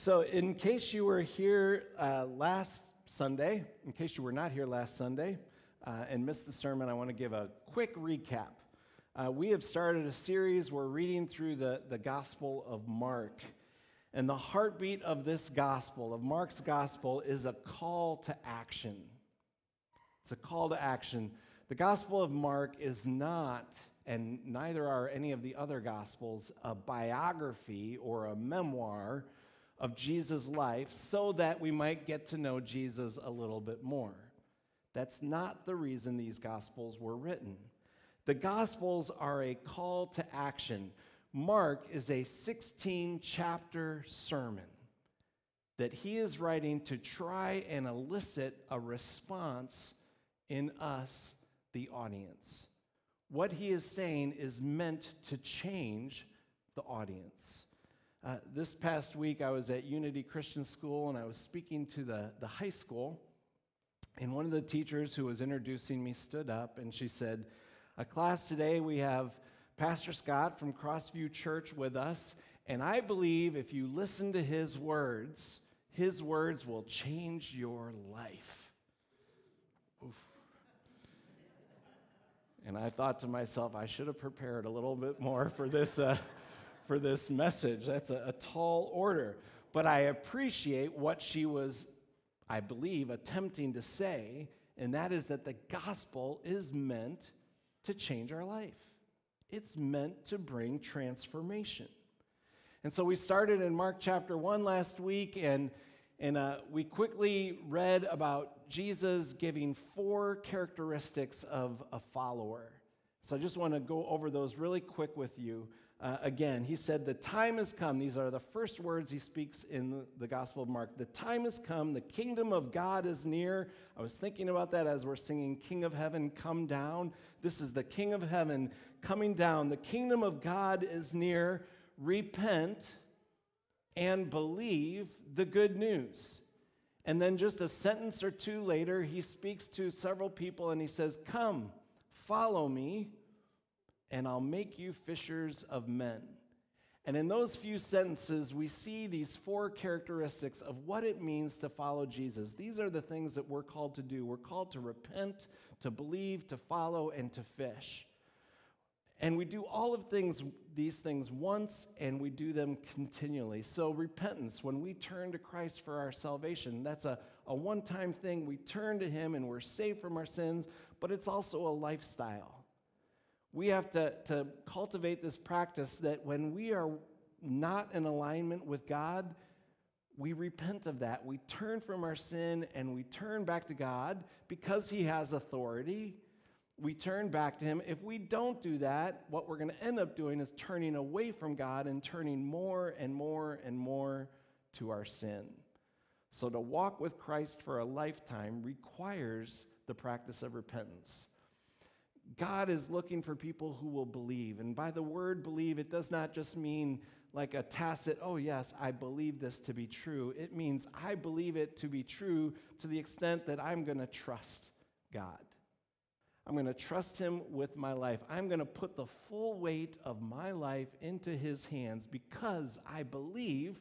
So, in case you were here uh, last Sunday, in case you were not here last Sunday uh, and missed the sermon, I want to give a quick recap. Uh, we have started a series, we're reading through the, the Gospel of Mark. And the heartbeat of this gospel, of Mark's gospel, is a call to action. It's a call to action. The Gospel of Mark is not, and neither are any of the other Gospels, a biography or a memoir of Jesus' life so that we might get to know Jesus a little bit more. That's not the reason these Gospels were written. The Gospels are a call to action. Mark is a 16 chapter sermon that he is writing to try and elicit a response in us, the audience. What he is saying is meant to change the audience. Uh, this past week, I was at Unity Christian School and I was speaking to the, the high school. And one of the teachers who was introducing me stood up and she said, A class today, we have Pastor Scott from Crossview Church with us. And I believe if you listen to his words, his words will change your life. Oof. And I thought to myself, I should have prepared a little bit more for this. Uh, for this message. That's a, a tall order. But I appreciate what she was, I believe, attempting to say, and that is that the gospel is meant to change our life. It's meant to bring transformation. And so we started in Mark chapter 1 last week, and, and uh, we quickly read about Jesus giving four characteristics of a follower. So I just want to go over those really quick with you uh, again. He said, The time has come. These are the first words he speaks in the, the Gospel of Mark. The time has come. The kingdom of God is near. I was thinking about that as we're singing, King of Heaven, come down. This is the King of Heaven coming down. The kingdom of God is near. Repent and believe the good news. And then, just a sentence or two later, he speaks to several people and he says, Come, follow me and I'll make you fishers of men. And in those few sentences, we see these four characteristics of what it means to follow Jesus. These are the things that we're called to do. We're called to repent, to believe, to follow, and to fish. And we do all of things, these things once, and we do them continually. So, repentance, when we turn to Christ for our salvation, that's a, a one time thing. We turn to Him and we're saved from our sins, but it's also a lifestyle. We have to, to cultivate this practice that when we are not in alignment with God, we repent of that. We turn from our sin and we turn back to God because He has authority. We turn back to Him. If we don't do that, what we're going to end up doing is turning away from God and turning more and more and more to our sin. So, to walk with Christ for a lifetime requires the practice of repentance. God is looking for people who will believe. And by the word believe, it does not just mean like a tacit, oh, yes, I believe this to be true. It means I believe it to be true to the extent that I'm going to trust God. I'm going to trust Him with my life. I'm going to put the full weight of my life into His hands because I believe,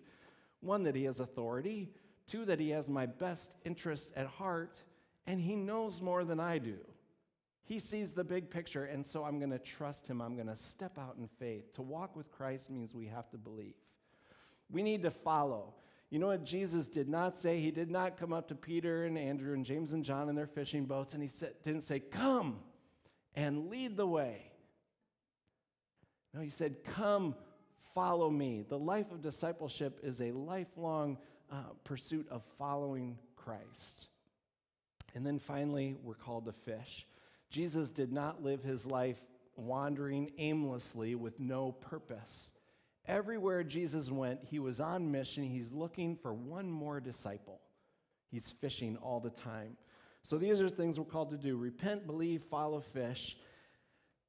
one, that He has authority, two, that He has my best interest at heart, and He knows more than I do. He sees the big picture, and so I'm going to trust him. I'm going to step out in faith. To walk with Christ means we have to believe. We need to follow. You know what Jesus did not say? He did not come up to Peter and Andrew and James and John in their fishing boats, and he said, didn't say, Come and lead the way. No, he said, Come, follow me. The life of discipleship is a lifelong uh, pursuit of following Christ. And then finally, we're called to fish. Jesus did not live his life wandering aimlessly with no purpose. Everywhere Jesus went, he was on mission. He's looking for one more disciple. He's fishing all the time. So these are things we're called to do repent, believe, follow, fish.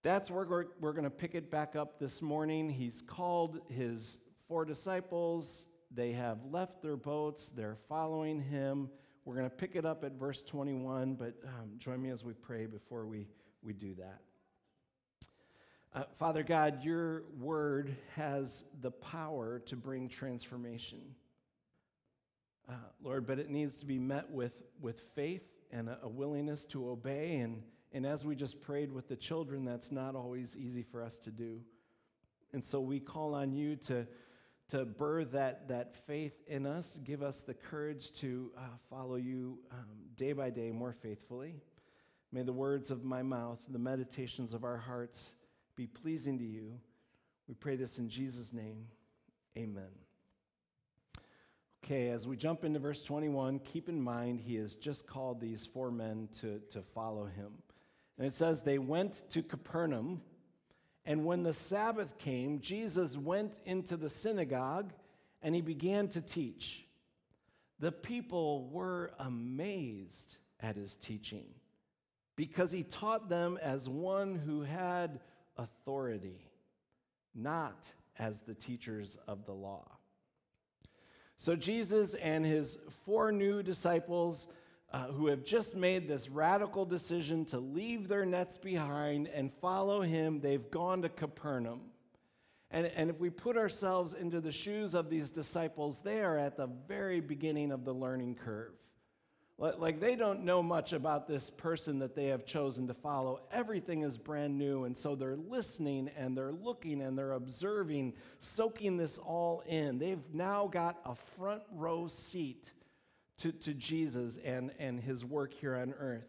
That's where we're, going to pick it back up this morning. He's called his four disciples. They have left their boats, they're following him. We're going to pick it up at verse 21, but um, join me as we pray before we, we do that. Uh, Father God, your word has the power to bring transformation. uh, Lord, but it needs to be met with, with faith and a, a willingness to obey. And, and as we just prayed with the children, that's not always easy for us to do. And so we call on you to, to birth that, that faith in us, give us the courage to uh, follow you um, day by day more faithfully. May the words of my mouth, the meditations of our hearts be pleasing to you. We pray this in Jesus' name. Amen. Okay, as we jump into verse 21, keep in mind he has just called these four men to, to follow him. And it says, They went to Capernaum, and when the Sabbath came, Jesus went into the synagogue and he began to teach. The people were amazed at his teaching because he taught them as one who had authority, not as the teachers of the law. So, Jesus and his four new disciples uh, who have just made this radical decision to leave their nets behind and follow him, they've gone to Capernaum. And, and if we put ourselves into the shoes of these disciples, they are at the very beginning of the learning curve. Like they don't know much about this person that they have chosen to follow. Everything is brand new. And so they're listening and they're looking and they're observing, soaking this all in. They've now got a front row seat to, to Jesus and, and his work here on earth.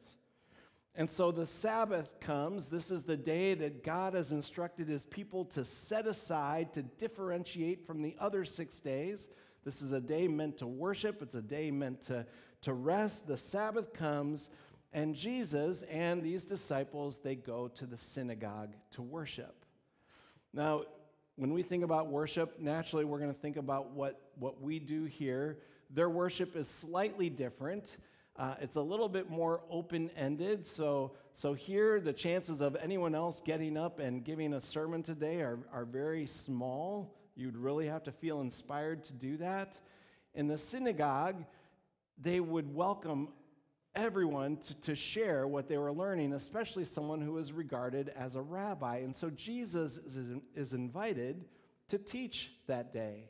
And so the Sabbath comes. This is the day that God has instructed his people to set aside to differentiate from the other six days. This is a day meant to worship, it's a day meant to to rest. The Sabbath comes, and Jesus and these disciples, they go to the synagogue to worship. Now, when we think about worship, naturally we're going to think about what, what we do here. Their worship is slightly different. Uh, it's a little bit more open ended. So, so here, the chances of anyone else getting up and giving a sermon today are, are very small. You'd really have to feel inspired to do that. In the synagogue, they would welcome everyone to, to share what they were learning, especially someone who was regarded as a rabbi. And so Jesus is, is invited to teach that day.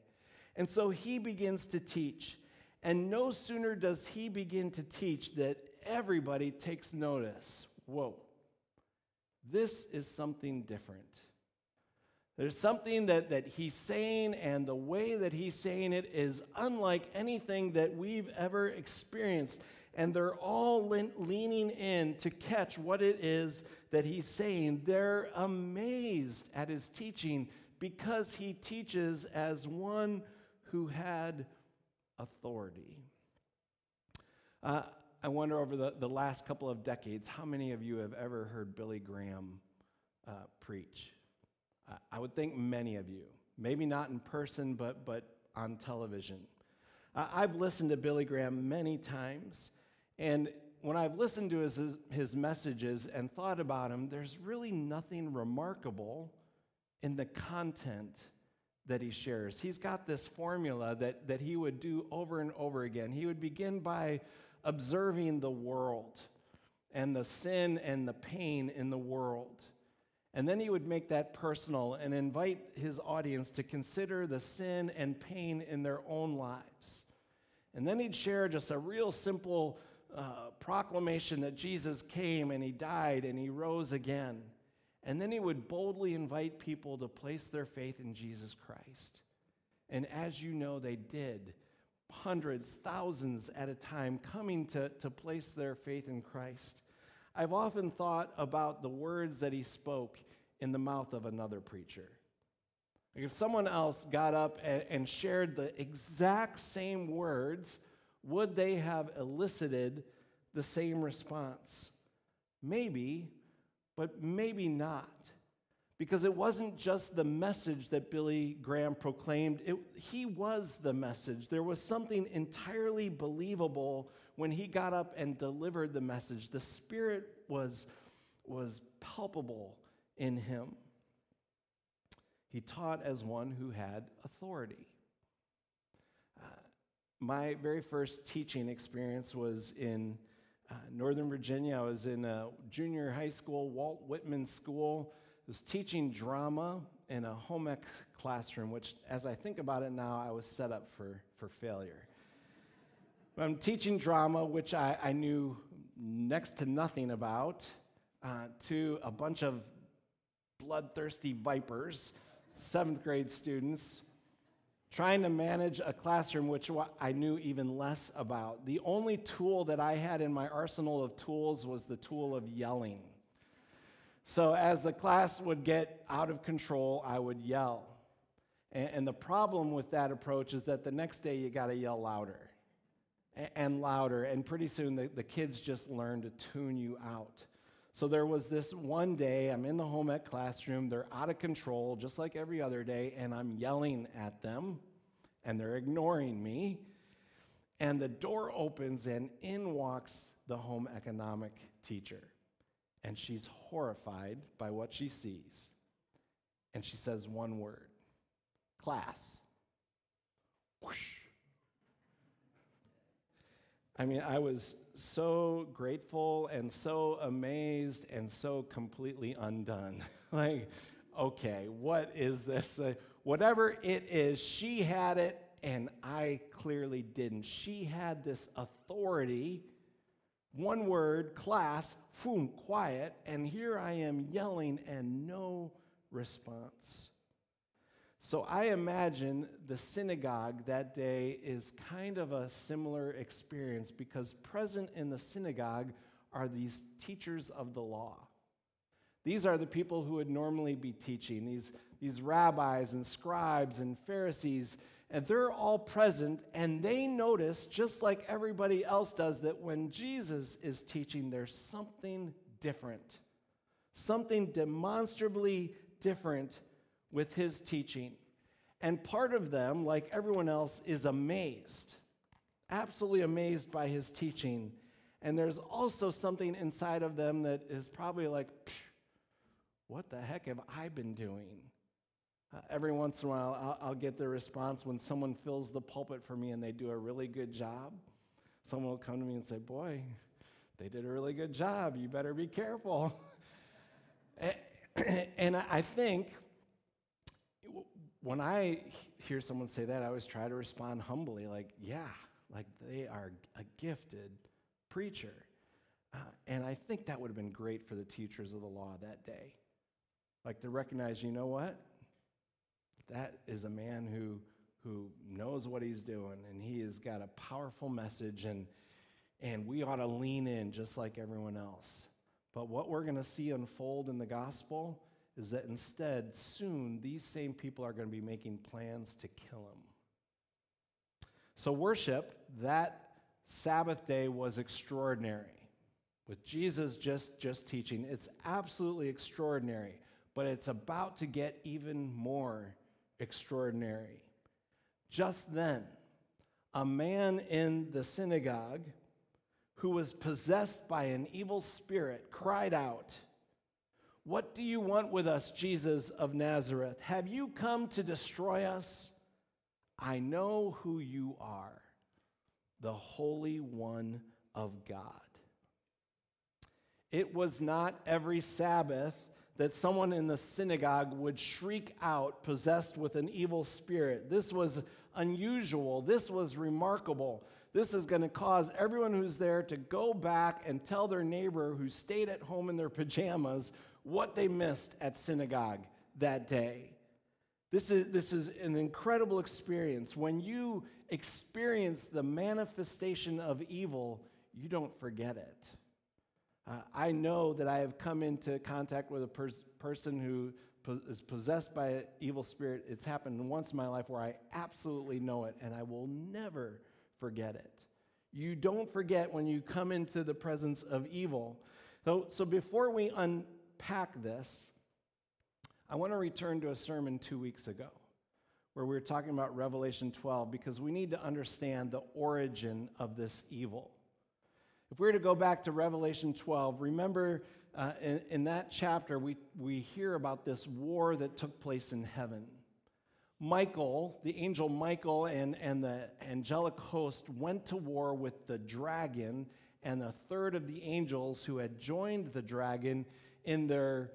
And so he begins to teach. And no sooner does he begin to teach that everybody takes notice. Whoa, this is something different. There's something that, that he's saying, and the way that he's saying it is unlike anything that we've ever experienced. And they're all leaning in to catch what it is that he's saying. They're amazed at his teaching because he teaches as one who had authority. Uh, I wonder over the, the last couple of decades, how many of you have ever heard Billy Graham uh, preach? I would think many of you, maybe not in person, but, but on television. I've listened to Billy Graham many times, and when I've listened to his, his messages and thought about him, there's really nothing remarkable in the content that he shares. He's got this formula that, that he would do over and over again. He would begin by observing the world and the sin and the pain in the world. And then he would make that personal and invite his audience to consider the sin and pain in their own lives. And then he'd share just a real simple uh, proclamation that Jesus came and he died and he rose again. And then he would boldly invite people to place their faith in Jesus Christ. And as you know, they did. Hundreds, thousands at a time coming to, to place their faith in Christ. I've often thought about the words that he spoke in the mouth of another preacher. Like if someone else got up and, and shared the exact same words, would they have elicited the same response? Maybe, but maybe not. Because it wasn't just the message that Billy Graham proclaimed, it, he was the message. There was something entirely believable when he got up and delivered the message. The Spirit was, was palpable in him. He taught as one who had authority. Uh, my very first teaching experience was in uh, Northern Virginia. I was in a junior high school, Walt Whitman School. I was teaching drama in a home ec classroom, which, as I think about it now, I was set up for, for failure. I'm teaching drama, which I, I knew next to nothing about, uh, to a bunch of bloodthirsty vipers, seventh grade students, trying to manage a classroom which I knew even less about. The only tool that I had in my arsenal of tools was the tool of yelling. So as the class would get out of control, I would yell. And, the problem with that approach is that the next day you got to yell louder and, and louder. And pretty soon the, the kids just learn to tune you out. So there was this one day, I'm in the home ec classroom, they're out of control, just like every other day, and I'm yelling at them, and they're ignoring me. And the door opens, and in walks the home economic teacher. And she's horrified by what she sees. And she says one word class. Whoosh. I mean, I was so grateful and so amazed and so completely undone. like, okay, what is this? Uh, whatever it is, she had it and I clearly didn't. She had this authority, one word, class, boom, quiet, and here I am yelling and no response. So I imagine the synagogue that day is kind of a similar experience because present in the synagogue are these teachers of the law. These are the people who would normally be teaching, these, these rabbis and scribes and Pharisees, and they're all present, and they notice, just like everybody else does, that when Jesus is teaching, there's something different, something demonstrably different with his teaching. And part of them, like everyone else, is amazed, absolutely amazed by his teaching. And there's also something inside of them that is probably like, what the heck have I been doing? Uh, every once in a while, I'll, I'll, get the response when someone fills the pulpit for me and they do a really good job. Someone will come to me and say, Boy, they did a really good job. You better be careful. and I think when I hear someone say that, I always try to respond humbly, like, yeah, like they are a gifted preacher. Uh, and I think that would have been great for the teachers of the law that day. Like to recognize, you know what? That is a man who, who knows what he's doing, and he has got a powerful message, and, and we ought to lean in just like everyone else. But what we're going to see unfold in the gospel is that instead, soon, these same people are going to be making plans to kill him. So, worship that Sabbath day was extraordinary. With Jesus just, just teaching, it's absolutely extraordinary, but it's about to get even more extraordinary. Just then, a man in the synagogue who was possessed by an evil spirit cried out, what do you want with us, Jesus of Nazareth? Have you come to destroy us? I know who you are, the Holy One of God. It was not every Sabbath that someone in the synagogue would shriek out, possessed with an evil spirit. This was unusual. This was remarkable. This is going to cause everyone who's there to go back and tell their neighbor who stayed at home in their pajamas what they missed at synagogue that day. This is, this is an incredible experience. When you experience the manifestation of evil, you don't forget it. Uh, I know that I have come into contact with a pers- person who po- is possessed by an evil spirit. It's happened once in my life where I absolutely know it, and I will never forget it. You don't forget when you come into the presence of evil. So, so before we un- unpack this, I want to return to a sermon two weeks ago where we were talking about Revelation 12 because we need to understand the origin of this evil. If we were to go back to Revelation 12, remember uh, in, in that chapter, we, we hear about this war that took place in heaven. Michael, the angel Michael, and, and the angelic host went to war with the dragon and a third of the angels who had joined the dragon in their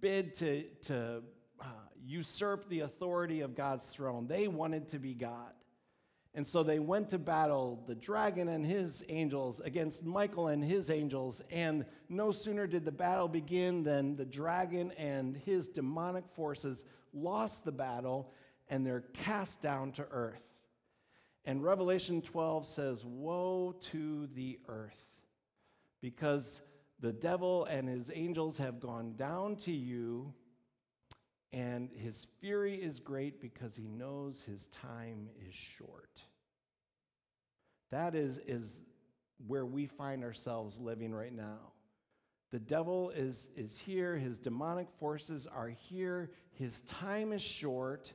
bid to, to uh, usurp the authority of God's throne. They wanted to be God. And so they went to battle, the dragon and his angels, against Michael and his angels. And no sooner did the battle begin than the dragon and his demonic forces lost the battle and they're cast down to earth. And Revelation 12 says, Woe to the earth, because the devil and his angels have gone down to you, and his fury is great because he knows his time is short. That is, is where we find ourselves living right now. The devil is, is here, his demonic forces are here, his time is short,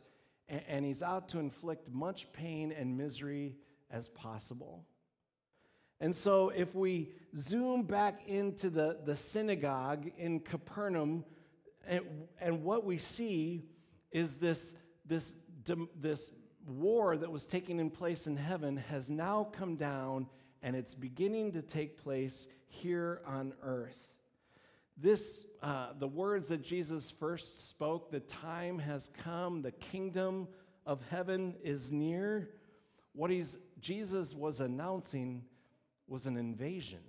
and, and he's out to inflict much pain and misery as possible. And so, if we zoom back into the, the synagogue in Capernaum, and, and what we see is this, this, this war that was taking in place in heaven has now come down and it's beginning to take place here on earth. This, uh, the words that Jesus first spoke, the time has come, the kingdom of heaven is near. What he's, Jesus was announcing was an invasion.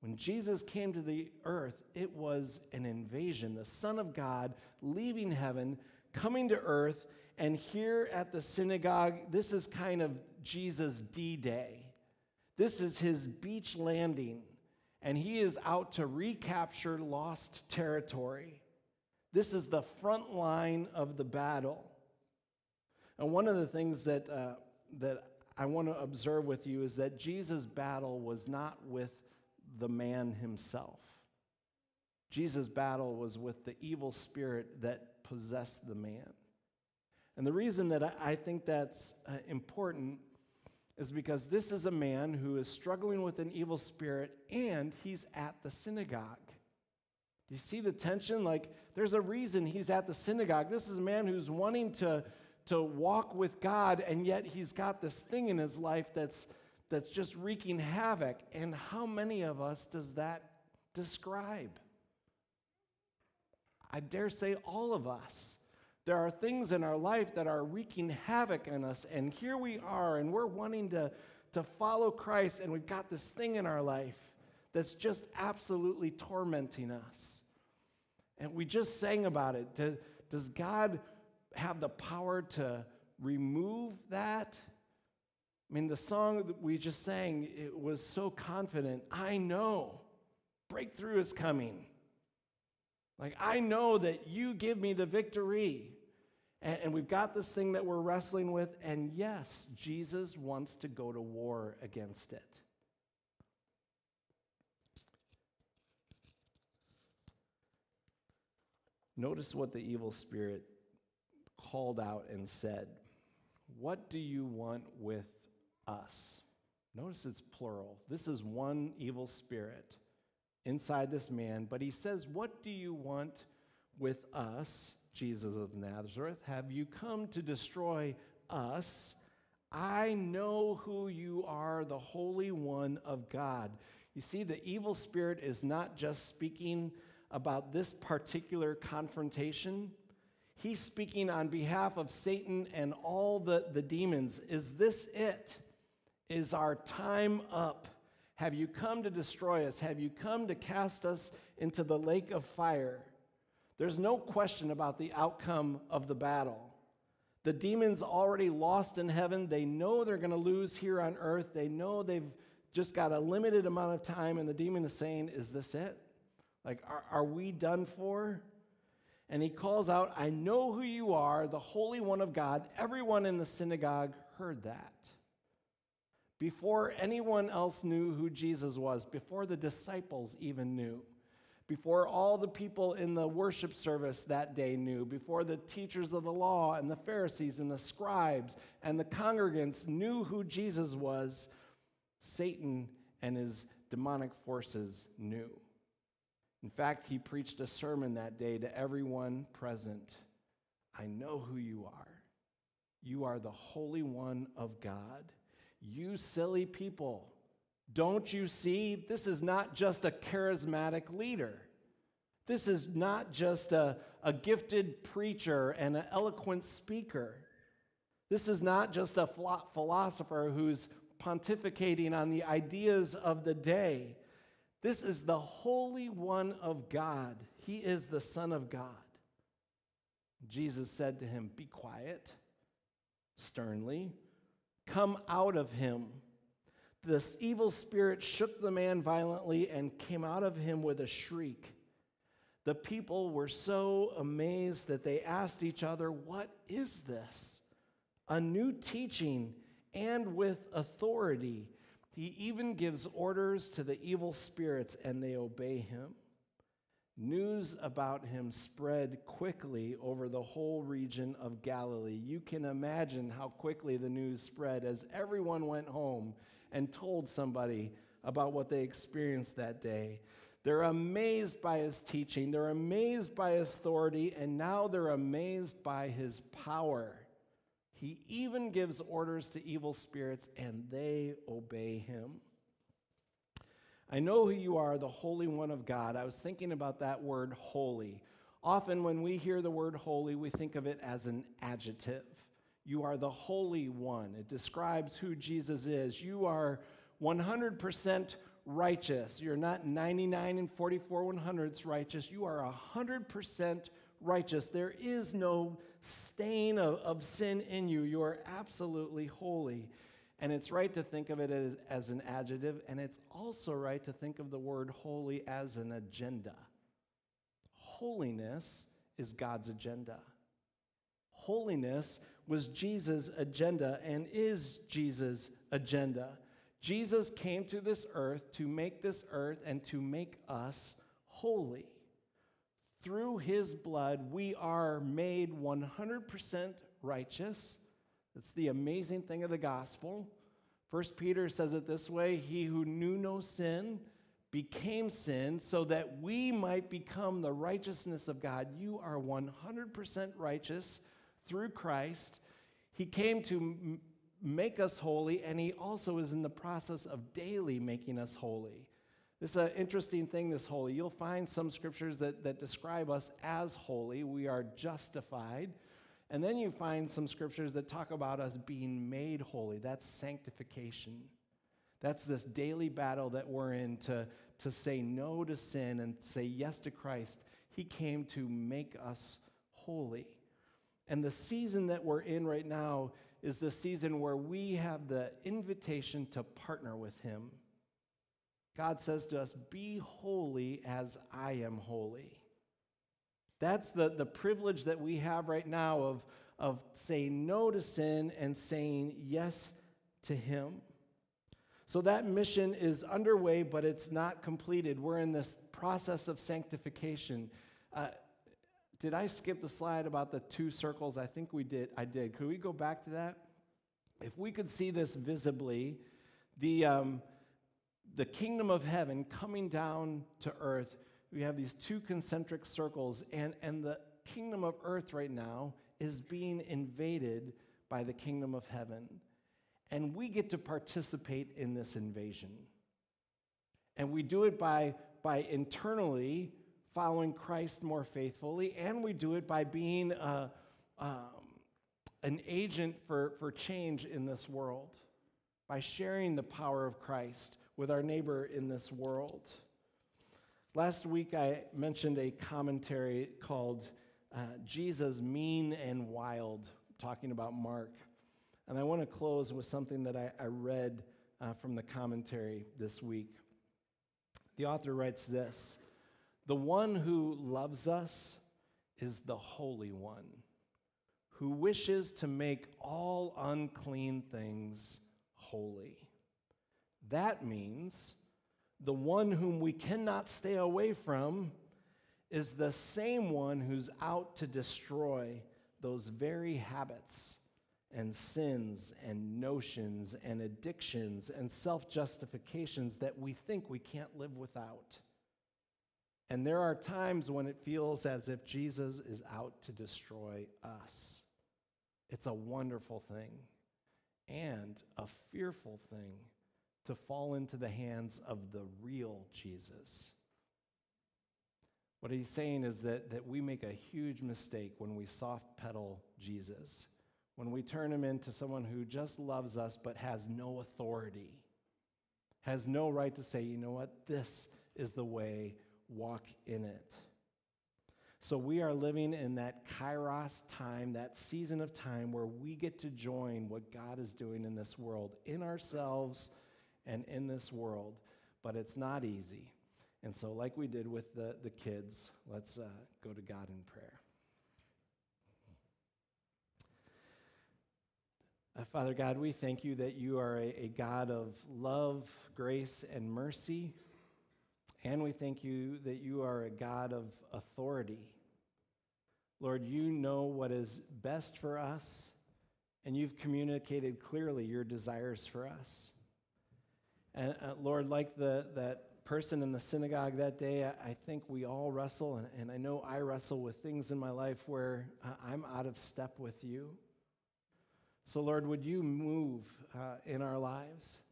When Jesus came to the earth, it was an invasion. The Son of God leaving heaven, coming to earth, and here at the synagogue, this is kind of Jesus' D Day. This is his beach landing, and he is out to recapture lost territory. This is the front line of the battle. And one of the things that, uh, that I want to observe with you is that Jesus' battle was not with the man himself. Jesus' battle was with the evil spirit that possessed the man. And the reason that I think that's uh, important is because this is a man who is struggling with an evil spirit and he's at the synagogue. Do you see the tension? Like, there's a reason he's at the synagogue. This is a man who's wanting to, to walk with God, and yet he's got this thing in his life that's, that's just wreaking havoc. And how many of us does that describe? I dare say all of us. There are things in our life that are wreaking havoc in us, and here we are, and we're wanting to, to follow Christ, and we've got this thing in our life that's just absolutely tormenting us. And we just sang about it. Does God have the power to remove that? I mean, the song that we just sang, it was so confident. I know breakthrough is coming. Like, I know that you give me the victory. And, and, we've got this thing that we're wrestling with. And yes, Jesus wants to go to war against it. Notice what the evil spirit called out and said, What do you want with us? Notice it's plural. This is one evil spirit inside this man, but he says, What do you want with us, Jesus of Nazareth? Have you come to destroy us? I know who you are, the Holy One of God. You see, the evil spirit is not just speaking about this particular confrontation. He's speaking on behalf of Satan and all the, the demons. Is this it? Is our time up? Have you come to destroy us? Have you come to cast us into the lake of fire? There's no question about the outcome of the battle. The demons already lost in heaven. They know they're going to lose here on earth. They know they've just got a limited amount of time, and the demon is saying, Is this it? Like, are, are we done for? And he calls out, I know who you are, the Holy One of God. Everyone in the synagogue heard that before anyone else knew who Jesus was, before the disciples even knew, before all the people in the worship service that day knew, before the teachers of the law and the Pharisees and the scribes and the congregants knew who Jesus was, Satan and his demonic forces knew. In fact, he preached a sermon that day to everyone present I know who you are. You are the Holy One of God. You silly people, don't you see? This is not just a charismatic leader. This is not just a, a gifted preacher and an eloquent speaker. This is not just a philosopher who's pontificating on the ideas of the day. This is the Holy One of God. He is the Son of God. Jesus said to him, Be quiet, sternly. Come out of him. This evil spirit shook the man violently and came out of him with a shriek. The people were so amazed that they asked each other, What is this? A new teaching and with authority. He even gives orders to the evil spirits and they obey him. News about him spread quickly over the whole region of Galilee. You can imagine how quickly the news spread as everyone went home and told somebody about what they experienced that day. They're amazed by his teaching, they're amazed by his authority, and now they're amazed by his power. He even gives orders to evil spirits, and they obey him. I know who you are, the Holy One of God. I was thinking about that word holy. Often, when we hear the word holy, we think of it as an adjective. You are the Holy One. It describes who Jesus is. You are 100% righteous. You're not 99 and 44 one hundredths righteous. You are 100% righteous. There is no stain of, of sin in you. You are absolutely holy. And it's right to think of it as, as an adjective, and it's also right to think of the word holy as an agenda. Holiness is God's agenda. Holiness was Jesus' agenda and is Jesus' agenda. Jesus came to this earth to make this earth and to make us holy. Through his blood, we are made 100% righteous that's the amazing thing of the gospel. First Peter says it this way He who knew no sin became sin so that we might become the righteousness of God. You are 100% righteous through Christ. He came to make us holy, and He also is in the process of daily making us holy. This is an interesting thing, this holy. You'll find some scriptures that, that describe us as holy. We are justified. And then you find some scriptures that talk about us being made holy. That's sanctification. That's this daily battle that we're in to, to say no to sin and say yes to Christ. He came to make us holy. And the season that we're in right now is the season where we have the invitation to partner with Him. God says to us, Be holy as I am holy. That's the, the privilege that we have right now of, of saying no to sin and saying yes to Him. So that mission is underway, but it's not completed. We're in this process of sanctification. Uh, did I skip the slide about the two circles? I think we did. I did. Could we go back to that? If we could see this visibly, the, um, the kingdom of heaven coming down to earth we have these two concentric circles, and, and the kingdom of earth right now is being invaded by the kingdom of heaven. And we get to participate in this invasion. And we do it by, by internally following Christ more faithfully, and we do it by being a, um, an agent for, for change in this world, by sharing the power of Christ with our neighbor in this world. Last week, I mentioned a commentary called uh, Jesus Mean and Wild, talking about Mark. And I want to close with something that I, I read uh, from the commentary this week. The author writes this The one who loves us is the Holy One, who wishes to make all unclean things holy. That means the one whom we cannot stay away from is the same one who's out to destroy those very habits and sins and notions and addictions and self justifications that we think we can't live without. And there are times when it feels as if Jesus is out to destroy us. It's a wonderful thing and a fearful thing to fall into the hands of the real Jesus. What he's saying is that, that we make a huge mistake when we soft pedal Jesus. when we turn him into someone who just loves us but has no authority, has no right to say, you know what, this is the way, walk in it. So we are living in that kairos time, that season of time where we get to join what God is doing in this world, in ourselves and in this world. But it's not easy. And so, like we did with the, the kids, let's uh, go to God in prayer. Uh, Father God, we thank you that you are a, a God of love, grace, and mercy. And we thank you that you are a God of authority. Lord, you know what is best for us, and you've communicated clearly your desires for us. And uh, Lord, like the, that person in the synagogue that day, I, I think we all wrestle, and, and, I know I wrestle with things in my life where uh, I'm out of step with you. So, Lord, would you move uh, in our lives?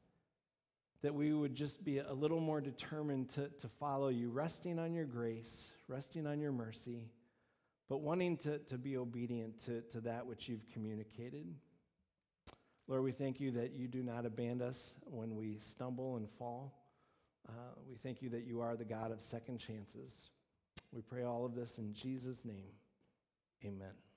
that we would just be a little more determined to, to follow you, resting on your grace, resting on your mercy, but wanting to, to be obedient to, to that which you've communicated. Lord, we thank you that you do not abandon us when we stumble and fall. Uh, we thank you that you are the God of second chances. We pray all of this in Jesus' name. Amen.